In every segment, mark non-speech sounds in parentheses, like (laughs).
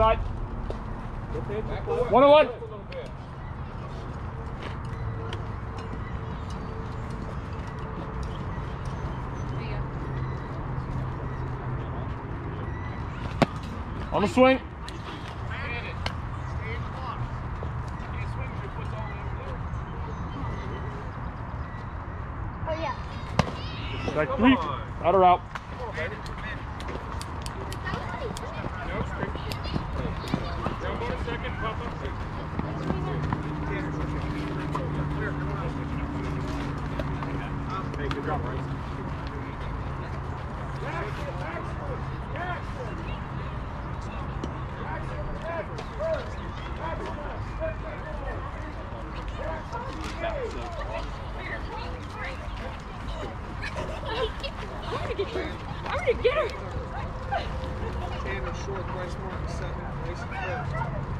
Outside. One on one. On the swing. Oh yeah. Strike three. Out or out. I'm gonna get her. I'm gonna get her. Tanner short, Bryce Martin second, Mason first.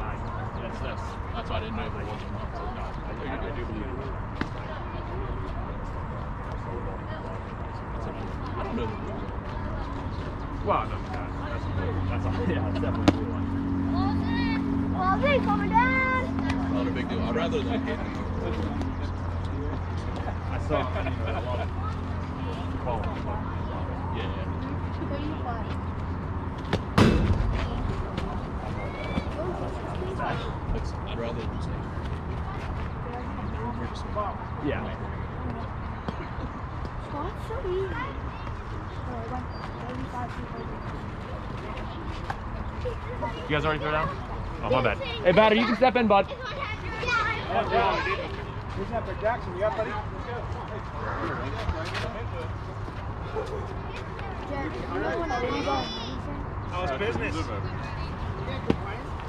That's, that's, that's why I didn't know if it was or not. So, no, I do, I do believe it. I. Well, no, that's, that's, that's, yeah, that's definitely a rule. Wallsy coming down. Not a big deal. (laughs) I'd rather than hit. I saw, a lot of. Yeah, yeah. Who you fighting? It's, I'd rather just say. Yeah. Squat's so easy. I went 35. You guys already throw down? Oh, my bad. Hey, batter, you can step in, bud. Who's Jackson? You up, buddy? Jared, you know when I How's business?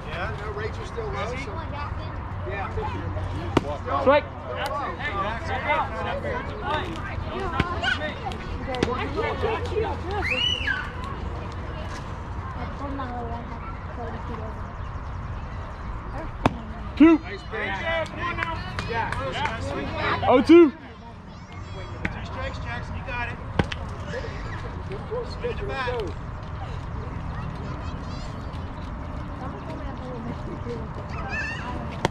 Yeah, no rates are still low, so. Yeah. Strike. I can't catch you. I'm not really gonna have 30 feet over. Two. Oh, two. Two strikes, Jackson, you got it. Spin the bat. Someone told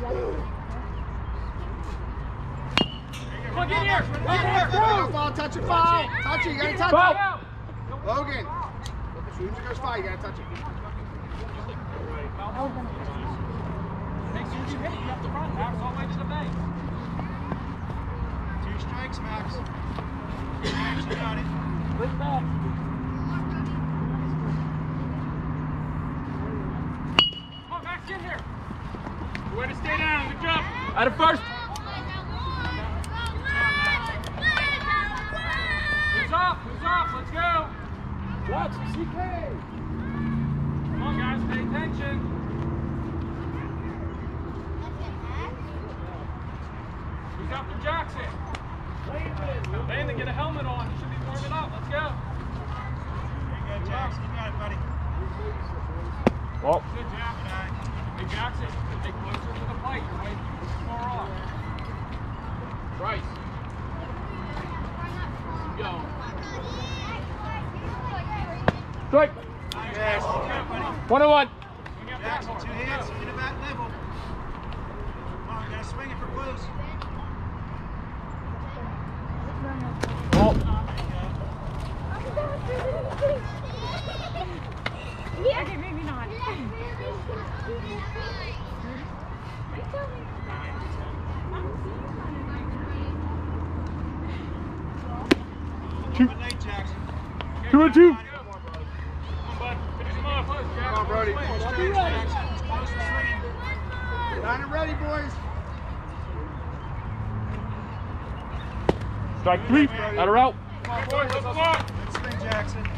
Come on, get here. Get here. Foul, foul, touch it, foul. Touch it, you gotta touch Foul. it. Logan. As soon as it goes foul, you gotta touch it. Make sure you hit it. You have to run, Max, all the way to the base. Two strikes, Max. Max, you got it. Click back. Come on, Max, get here. Way to stay down. Good job. Out of first. Who's up? Who's up? Let's go. Watch CK. Come on, guys, pay attention. Who's after Jackson? Landon. Landon, get a helmet on. You should be warming up. Let's go. There you go, Jackson. You got it, buddy. Well, Good job. Eye. Hey Jackson, stay closer to the plate. You're way too far off. Bryce, go. Strike. Yes. One and one. Jackson, two hands, in the back level. Come on, gotta swing it for close. Oh. Ball. Okay, maybe not. Two. Good night, Jackson. Two and two. Come on, Brody. Close to Jackson. Close to swinging. Got it ready, boys. Strike three. Out of route. Come on, boys. Let's go. Good swing, Jackson.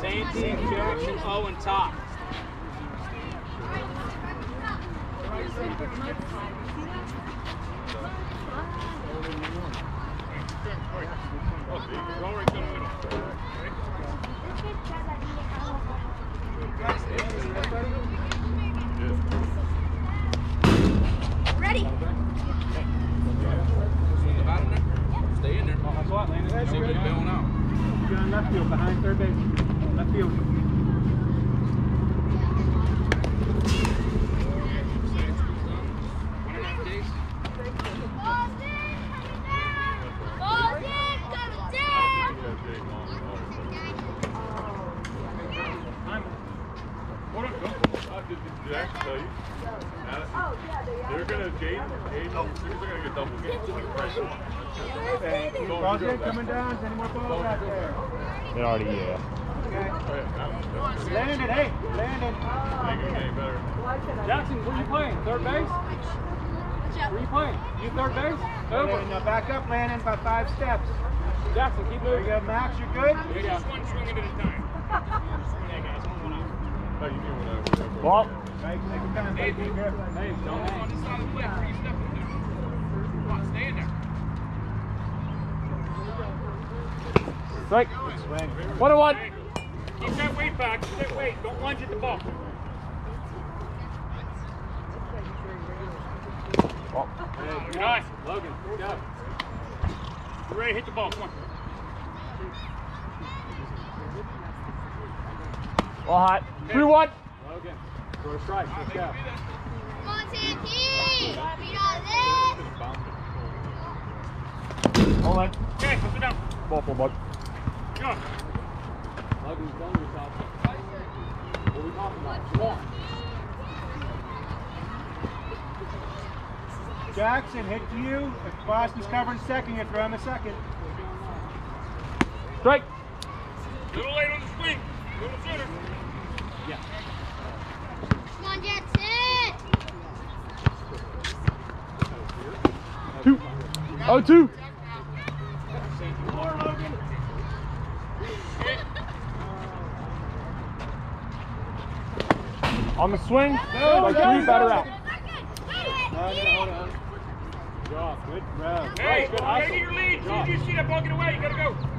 Same team, Jackson, Owen, top. Oh, Ready? Swing about in there. Stay in there. That's what, Landon. See if it's going out. You're on left field, behind third base. Left field. One and a half days. What up, go? Did, did tell you? Madison, they're gonna, Jade, Jade, they're gonna get double games. Right now. Coming down. Is any more balls out there? They already, yeah. Okay. Landon, hey, Landon. Make it any better. Jackson, where you playing? Third base? Where you playing? You third base? Landon, Over. now back up, Landon, by five steps. Jackson, keep There you moving. go, Max, you're good? There you go. Oh, (laughs) you need whatever. Ball. Right, take your time, take your grip. Hey, don't On this side of the plate. Where you stepping to? Come on, stay in there. Strike. Swing. One and one. Keep that weight back. Keep that weight. Don't lunge at the ball. Ball. Nice. Logan, good job. You ready hit the ball? Come on. Ball hot. Three one. Logan. Throw a strike. Let's go. Hold on. Okay, let's go down. Ball full bug. Go. Logan's done with yourself. What are we talking about? Come on. Jackson, hit to you. If Boston's covering second, you throw him a second. Strike. A little late on the swing. A little sooner. Yeah. Two. Oh, two. On the swing. Strike three. Batter out. No, no, hold on. Good job. Good. Bro. Hey, get your lead. You just see that ball get away. You gotta go.